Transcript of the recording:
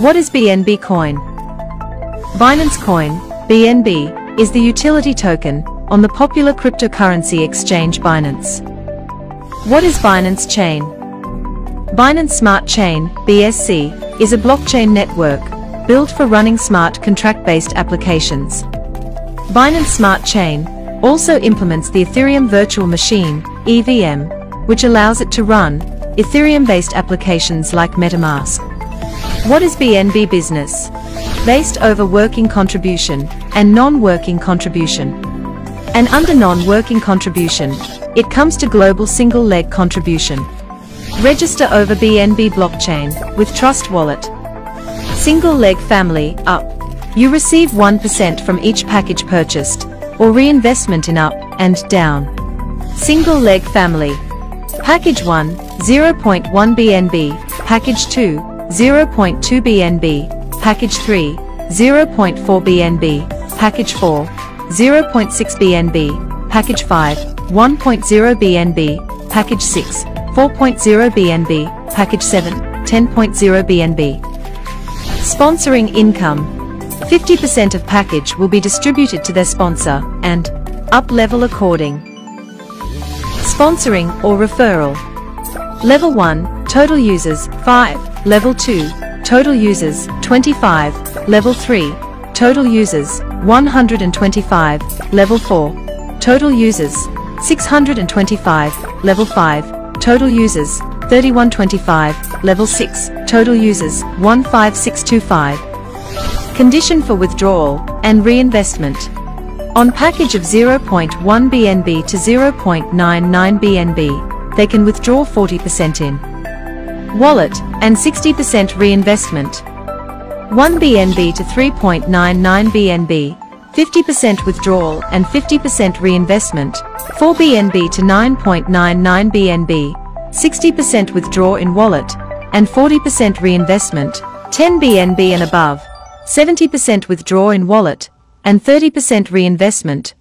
What is BNB coin? Binance Coin, BNB, is the utility token on the popular cryptocurrency exchange Binance. What is Binance Chain? Binance Smart Chain, BSC, is a blockchain network built for running smart contract-based applications. Binance Smart Chain also implements the Ethereum Virtual Machine, EVM, which allows it to run Ethereum-based applications like MetaMask. What is BNB business? Based over working contribution and non-working contribution. And under non-working contribution, it comes to global single leg contribution. Register over BNB blockchain with Trust Wallet. Single leg family up. You receive 1% from each package purchased or reinvestment in up and down. Single leg family. Package 1, 0.1 BNB, Package 2, 0.2 BNB, Package 3, 0.4 BNB, Package 4, 0.6 BNB, Package 5, 1.0 BNB, Package 6, 4.0 BNB, Package 7, 10.0 BNB. Sponsoring income 50% of package will be distributed to their sponsor, and up level according. Sponsoring or referral. Level 1, total users, 5. Level 2, total users, 25. Level 3, total users, 125. Level 4, total users, 625. Level 5, total users, 3125. Level 6, total users, 15625. Condition for withdrawal and reinvestment. On package of 0.1 BNB to 0.99 BNB, they can withdraw 40% in wallet and 60% reinvestment. 1 BNB to 3.99 BNB, 50% withdrawal and 50% reinvestment, 4 BNB to 9.99 BNB, 60% withdraw in wallet, and 40% reinvestment, 10 BNB and above. 70% withdraw in wallet, and 30% reinvestment,